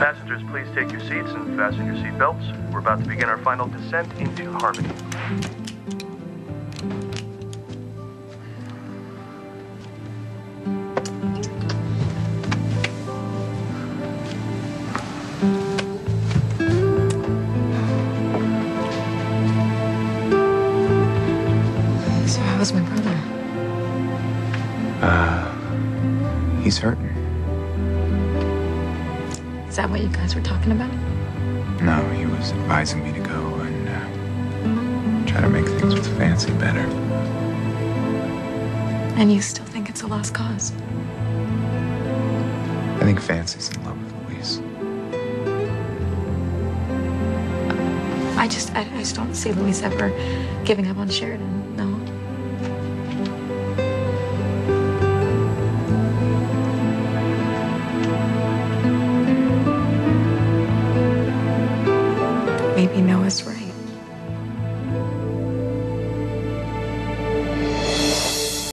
Passengers, please take your seats and fasten your seatbelts. We're about to begin our final descent into Harmony. So how was my brother? Uh, he's hurting. Is that what you guys were talking about? No, he was advising me to go and uh, try to make things with Fancy better. And you still think it's a lost cause? I think Fancy's in love with Luis. I just, I, I just don't see Luis ever giving up on Sheridan. No. Maybe Noah's right.